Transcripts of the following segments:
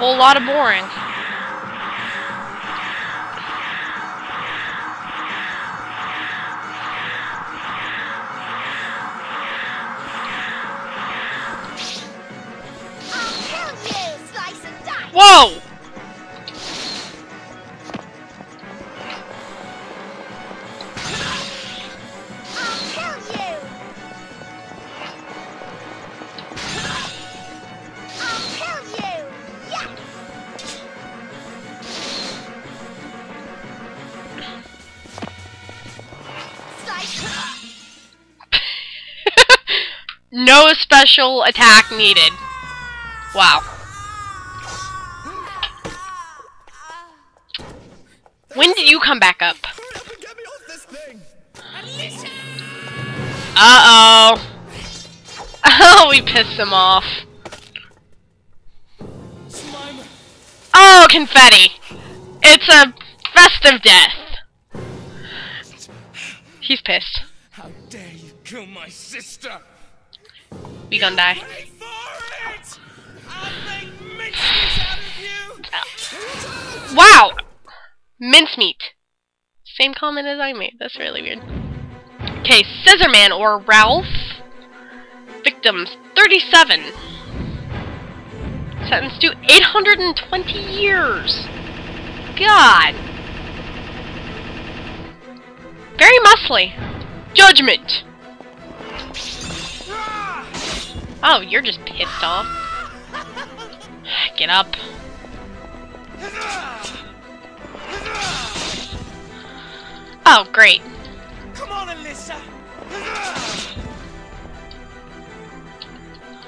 whole lot of boring. I'll kill you, slice and dice. Whoa! No special attack needed. Wow. When did you come back up? Uh-oh. Oh, we pissed him off. Oh, confetti. It's a festive death. He's pissed. How dare you kill my sister! We gonna die. Wow! Mincemeat. Same comment as I made. That's really weird. Okay, Scissorman or Ralph. Victims 37. Sentenced to 820 years. God. Very muscly. Judgment. Oh, you're just pissed off. Get up. Oh, great. Come on, Alyssa!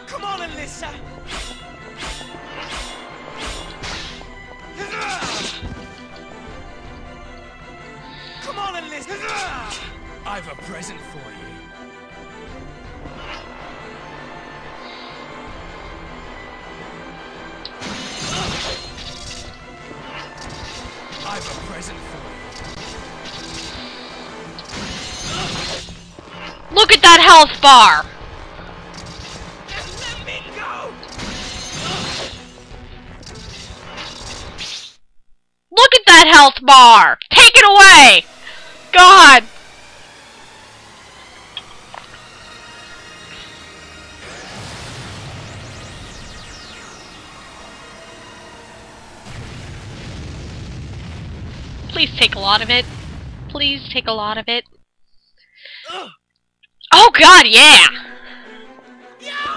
Come on, Alyssa! Come on, Alyssa! I've a present for you. I've a present for you. Look at that health bar. Look at that health bar. Take it away. God. Please take a lot of it. Please take a lot of it. Oh god, yeah! I've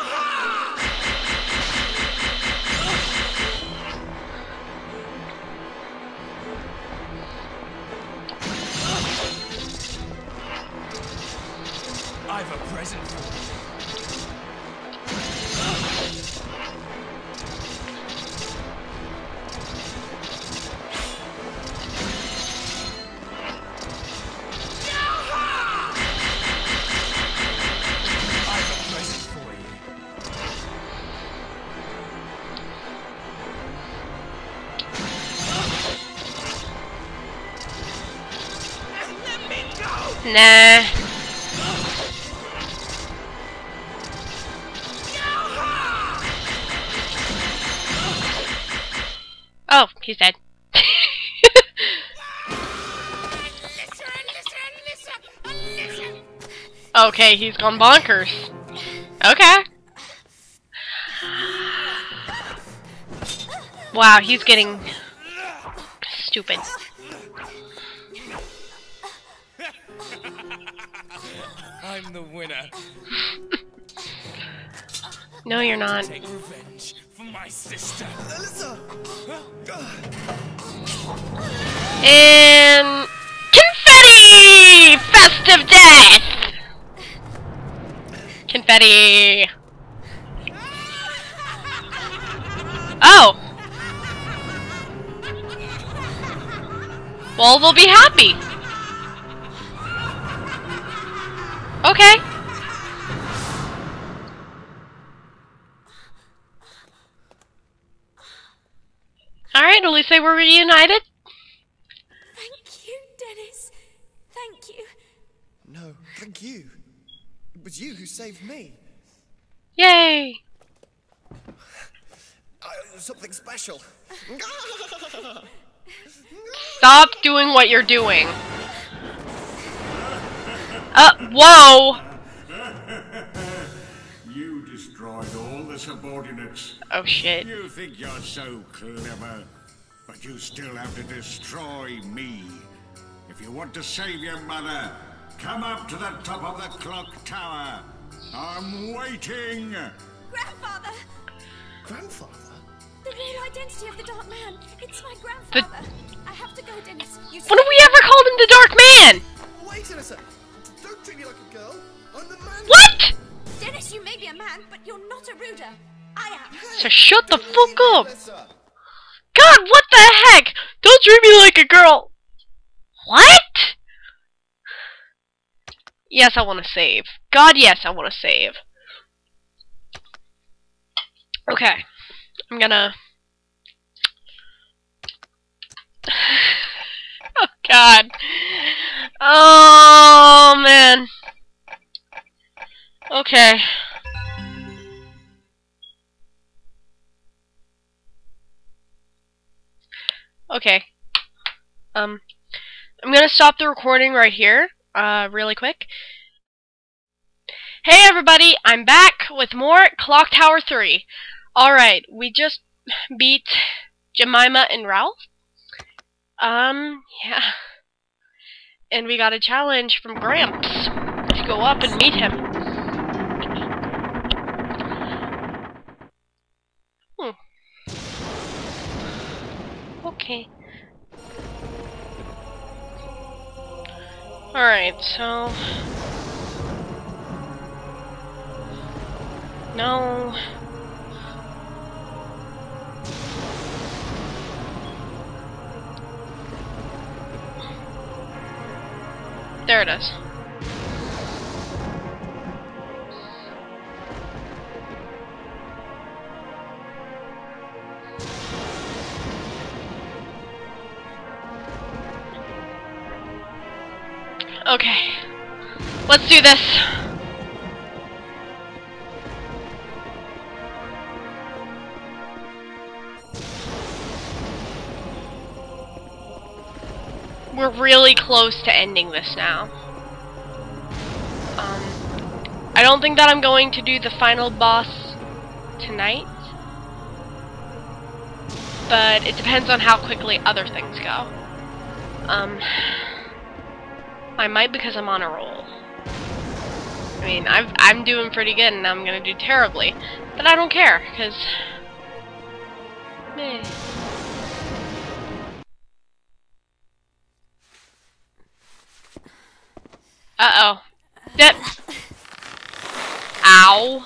Nah. Oh, he's dead. okay, he's gone bonkers. Okay. Wow, he's getting stupid. I'm the winner. No, you're not. Take revenge for my sister. And confetti! Festive death! Confetti. Oh. Well, we'll be happy. Okay. Alright, at least they were reunited. Thank you, Dennis. Thank you. No, thank you. It was you who saved me. Yay! Uh, something special. Stop doing what you're doing. Uh, whoa! You destroyed all the subordinates. Oh shit. You think you're so clever, but you still have to destroy me. If you want to save your mother, come up to the top of the clock tower. I'm waiting. Grandfather! Grandfather? The real identity of the Dark Man. It's my grandfather. I have to go, Dennis. You When have we a man, but you're not a Rooder. I am. So shut the fuck up. God, what the heck? Don't treat me like a girl. What? Yes, I want to save. God, yes, I want to save. Okay. I'm gonna... oh, God. Oh, man. Okay. Okay. Um, I'm gonna stop the recording right here, uh, really quick. Hey everybody, I'm back with more Clock Tower 3. Alright, we just beat Jemima and Ralph. Um, yeah. And we got a challenge from Gramps to go up and meet him. Okay. Alright, so... No. There it is. Let's do this. We're really close to ending this now. Um, I don't think that I'm going to do the final boss tonight. But it depends on how quickly other things go. Um, I might because I'm on a roll. I mean, I've, I'm doing pretty good and I'm gonna do terribly. But I don't care, because... Meh. Uh-oh. Dip. Ow.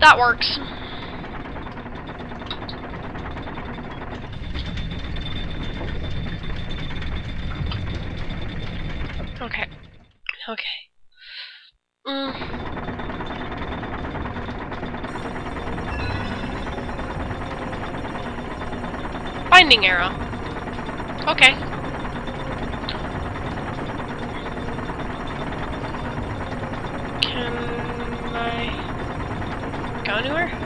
That works. Okay. Okay. Mm. Binding arrow. Okay. Can I go anywhere?